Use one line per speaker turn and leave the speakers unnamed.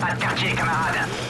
Pas de quartier, camarades.